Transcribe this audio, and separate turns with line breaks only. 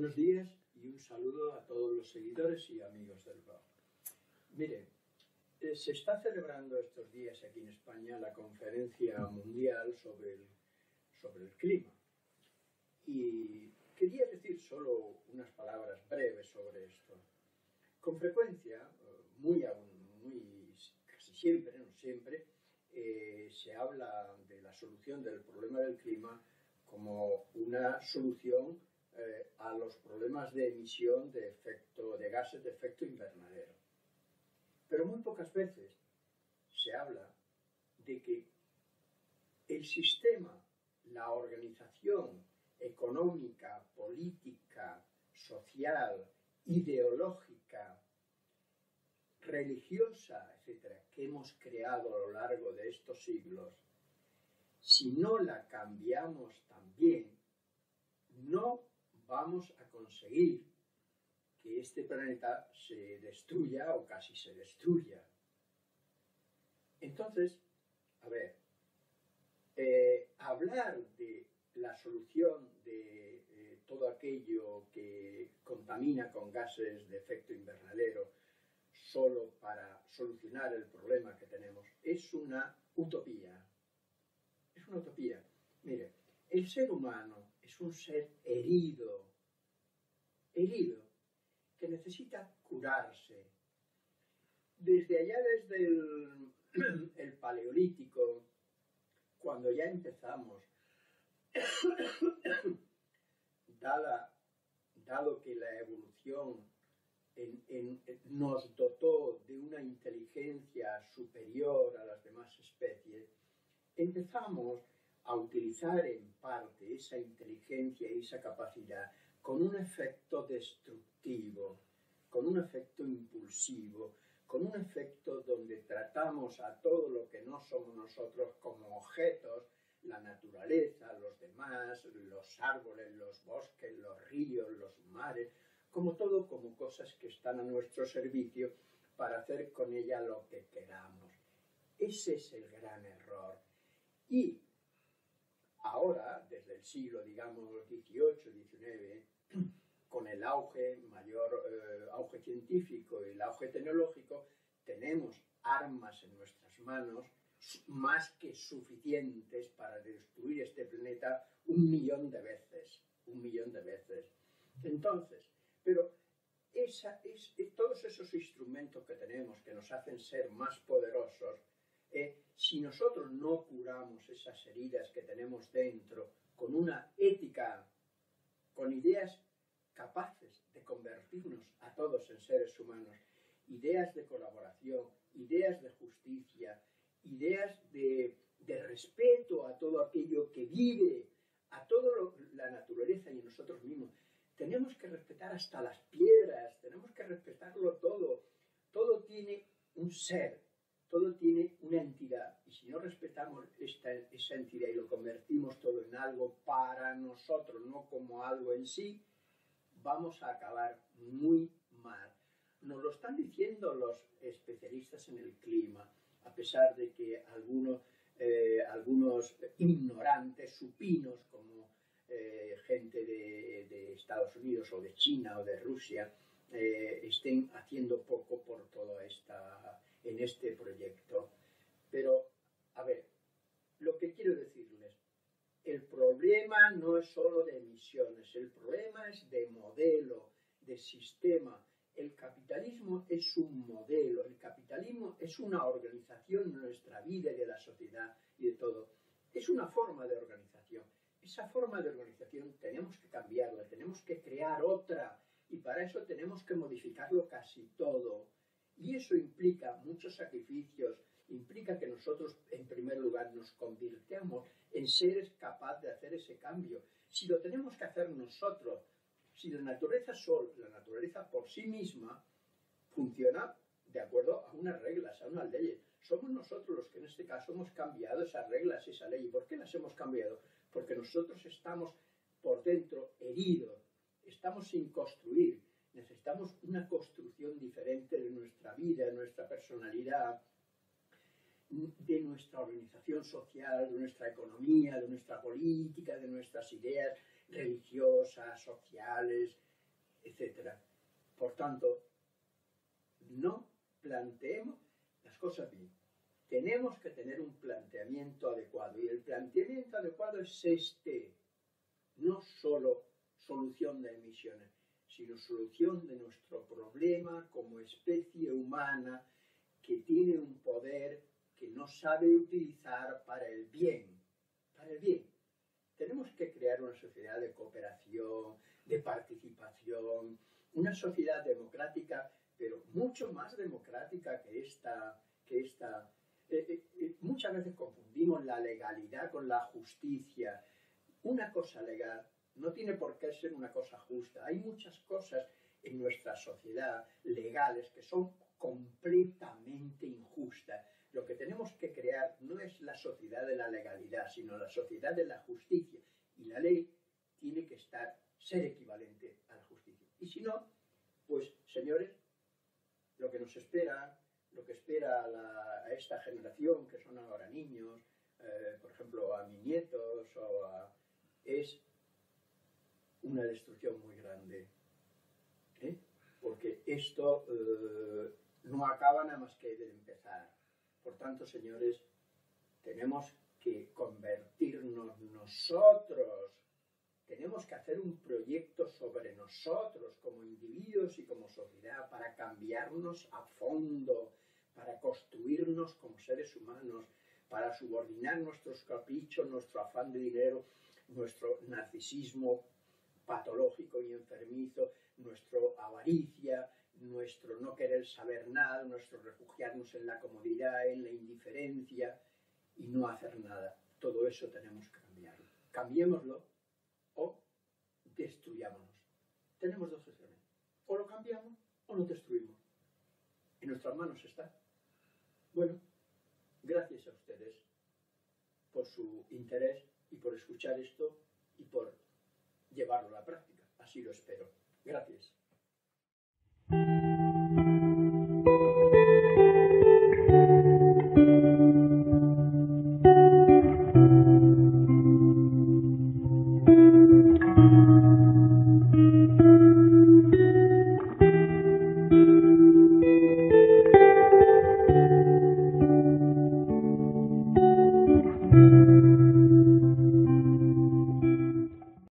Buenos días y un saludo a todos los seguidores y amigos del blog. Mire, eh, se está celebrando estos días aquí en España la conferencia mundial sobre el, sobre el clima. Y quería decir solo unas palabras breves sobre esto. Con frecuencia, eh, muy, muy casi siempre, no siempre, eh, se habla de la solución del problema del clima como una solución eh, a los problemas de emisión de, efecto, de gases de efecto invernadero. Pero muy pocas veces se habla de que el sistema, la organización económica, política, social, ideológica, religiosa, etcétera, que hemos creado a lo largo de estos siglos, si no la cambiamos también, no vamos a conseguir que este planeta se destruya o casi se destruya. Entonces, a ver, eh, hablar de la solución de eh, todo aquello que contamina con gases de efecto invernadero solo para solucionar el problema que tenemos es una utopía. Es una utopía. Mire, el ser humano es un ser herido, herido, que necesita curarse. Desde allá, desde el, paleolítico, cuando ya empezamos, dado que la evolución nos dotó de una inteligencia superior a las demás especies, empezamos a utilizar en parte esa inteligencia y esa capacidad con un efecto destructivo, con un efecto impulsivo, con un efecto donde tratamos a todo lo que no somos nosotros como objetos, la naturaleza, los demás, los árboles, los bosques, los ríos, los mares, como todo, como cosas que están a nuestro servicio para hacer con ella lo que queramos. Ese es el gran error. Y ahora, desde el siglo, digamos, XVIII, auge, mayor eh, auge científico y el auge tecnológico, tenemos armas en nuestras manos más que suficientes para destruir este planeta un millón de veces, un millón de veces. Entonces, pero esa, es, todos esos instrumentos que tenemos que nos hacen ser más poderosos, eh, si nosotros no curamos esas heridas que tenemos dentro con una ética, con ideas capaces convertirnos a todos en seres humanos, ideas de colaboración, ideas de justicia, ideas de, respeto a todo aquello que vive, a toda la naturaleza y a nosotros mismos. Tenemos que respetar hasta las piedras, tenemos que respetarlo todo. Todo tiene un ser, todo tiene una entidad. Y si no respetamos esta, esa entidad y lo convertimos todo en algo para nosotros, no como algo en sí, vamos a acabar muy mal. Nos lo están diciendo los especialistas en el clima, a pesar de que algunos, eh, algunos ignorantes, supinos, como eh, gente de, de, Estados Unidos o de China o de Rusia, eh, estén haciendo poco por toda esta en este proyecto. Pero, a ver, lo que quiero decirles, el problema no es solo de emisiones, el problema es de modelo, de sistema. El capitalismo es un modelo, el capitalismo es una organización de nuestra vida y de la sociedad y de todo. Es una forma de organización. Esa forma de organización tenemos que cambiarla, tenemos que crear otra y para eso tenemos que modificarlo casi todo y eso implica muchos sacrificios, implica que nosotros, en primer lugar, nos convirtamos en seres capaces de hacer ese cambio. Si lo tenemos que hacer nosotros, si la naturaleza sol, la naturaleza por sí misma, funciona de acuerdo a unas reglas, a unas leyes. Somos nosotros los que en este caso hemos cambiado esas reglas, esa ley. ¿Y por qué las hemos cambiado? Porque nosotros estamos por dentro heridos, estamos sin construir, necesitamos una construcción diferente de nuestra vida, de nuestra personalidad, de nuestra organización social, de nuestra economía, de nuestra política, de nuestras ideas Por tanto, no planteemos las cosas bien. Tenemos que tener un planteamiento adecuado y el planteamiento adecuado es este, no solo solución de emisiones, sino solución de nuestro problema como especie humana que tiene un poder que no sabe utilizar para el bien, para el bien. Tenemos que crear una sociedad de cooperación, de participación, una sociedad democrática, pero mucho más democrática que esta. Que esta. Eh, eh, eh, muchas veces confundimos la legalidad con la justicia. Una cosa legal no tiene por qué ser una cosa justa. Hay muchas cosas en nuestra sociedad legales que son completamente injustas. Lo que tenemos que crear no es la sociedad de la legalidad, sino la sociedad de la justicia. Y la ley tiene que estar, ser equivalente a la justicia. Y si no, pues señores, lo que nos espera, lo que espera a, esta generación, que son ahora niños, eh, por ejemplo, a mis nietos, es una destrucción muy grande. ¿eh? Porque esto eh, no acaba nada más que de empezar. Por tanto, señores, tenemos que convertirnos nosotros, tenemos que hacer un proyecto sobre nosotros como individuos y como sociedad para cambiarnos a fondo, para construirnos como seres humanos, para subordinar nuestros caprichos, nuestro afán de dinero, nuestro narcisismo patológico y enfermizo, nuestra avaricia, nuestro no querer saber nada, nuestro refugiarnos en la comodidad, en la indiferencia y no hacer nada. Todo eso tenemos que cambiarlo. Cambiémoslo Tenemos dos opciones. O lo cambiamos o lo destruimos. En nuestras manos está. Bueno, gracias a ustedes por su interés y por escuchar esto y por llevarlo a la práctica. Así lo espero. Gracias.